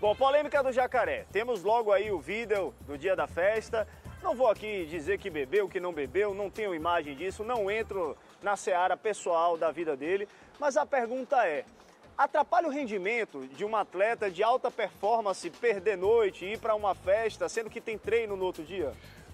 Bom, polêmica do jacaré. Temos logo aí o vídeo do dia da festa. Não vou aqui dizer que bebeu, que não bebeu, não tenho imagem disso, não entro na seara pessoal da vida dele. Mas a pergunta é: atrapalha o rendimento de um atleta de alta performance perder noite, ir para uma festa, sendo que tem treino no outro dia?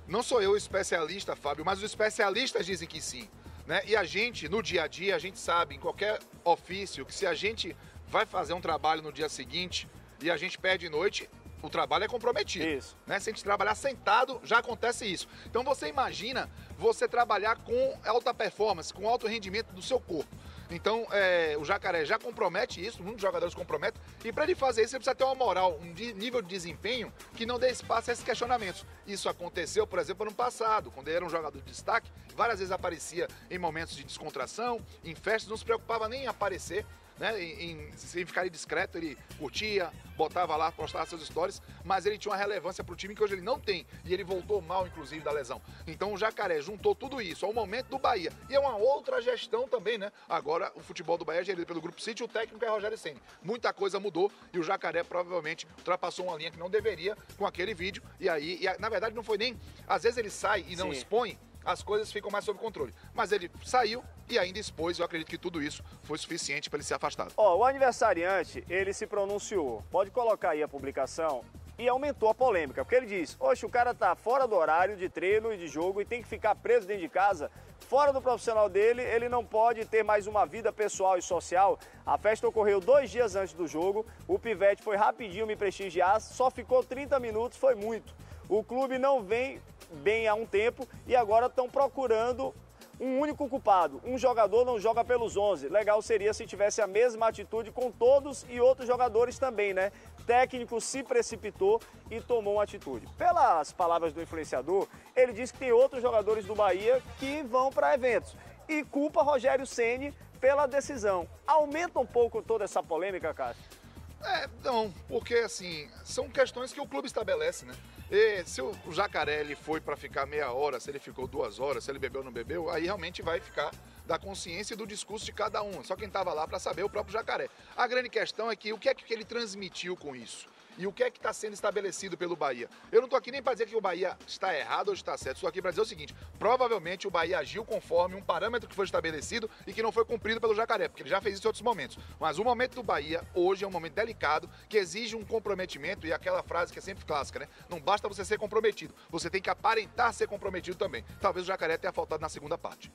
Não sou eu o especialista, Fábio, mas os especialistas dizem que sim. Né? E a gente, no dia a dia, a gente sabe, em qualquer ofício, que se a gente vai fazer um trabalho no dia seguinte e a gente perde noite, o trabalho é comprometido. Isso. Né? Se a gente trabalhar sentado, já acontece isso. Então você imagina você trabalhar com alta performance, com alto rendimento do seu corpo. Então, é, o jacaré já compromete isso, muitos jogadores comprometem, e para ele fazer isso, ele precisa ter uma moral, um nível de desempenho que não dê espaço a esses questionamentos. Isso aconteceu, por exemplo, ano passado, quando ele era um jogador de destaque, várias vezes aparecia em momentos de descontração, em festas, não se preocupava nem em aparecer, né, em, em ficar discreto, ele curtia, botava lá, postava seus stories, mas ele tinha uma relevância para o time que hoje ele não tem. E ele voltou mal, inclusive, da lesão. Então o Jacaré juntou tudo isso ao momento do Bahia. E é uma outra gestão também, né? Agora o futebol do Bahia é gerido pelo Grupo City e o técnico é Rogério Senna. Muita coisa mudou e o Jacaré provavelmente ultrapassou uma linha que não deveria com aquele vídeo. E aí, e, na verdade, não foi nem. Às vezes ele sai e não Sim. expõe as coisas ficam mais sob controle. Mas ele saiu e ainda expôs, eu acredito que tudo isso foi suficiente para ele ser afastado. Ó, o aniversariante, ele se pronunciou. Pode colocar aí a publicação. E aumentou a polêmica, porque ele diz: Oxe, o cara tá fora do horário de treino e de jogo e tem que ficar preso dentro de casa. Fora do profissional dele, ele não pode ter mais uma vida pessoal e social. A festa ocorreu dois dias antes do jogo. O Pivete foi rapidinho me prestigiar, só ficou 30 minutos, foi muito. O clube não vem bem há um tempo e agora estão procurando um único culpado. Um jogador não joga pelos 11. Legal seria se tivesse a mesma atitude com todos e outros jogadores também, né? Técnico se precipitou e tomou uma atitude. Pelas palavras do influenciador, ele disse que tem outros jogadores do Bahia que vão para eventos e culpa Rogério Ceni pela decisão. Aumenta um pouco toda essa polêmica, Cássio? É, não, porque assim, são questões que o clube estabelece, né? E se o jacaré ele foi para ficar meia hora, se ele ficou duas horas, se ele bebeu ou não bebeu, aí realmente vai ficar da consciência e do discurso de cada um. Só quem estava lá para saber é o próprio jacaré. A grande questão é que o que é que ele transmitiu com isso? E o que é que está sendo estabelecido pelo Bahia? Eu não estou aqui nem para dizer que o Bahia está errado ou está certo. Estou aqui para dizer o seguinte: provavelmente o Bahia agiu conforme um parâmetro que foi estabelecido e que não foi cumprido pelo Jacaré, porque ele já fez isso em outros momentos. Mas o momento do Bahia hoje é um momento delicado que exige um comprometimento e aquela frase que é sempre clássica, né? Não basta você ser comprometido, você tem que aparentar ser comprometido também. Talvez o Jacaré tenha faltado na segunda parte.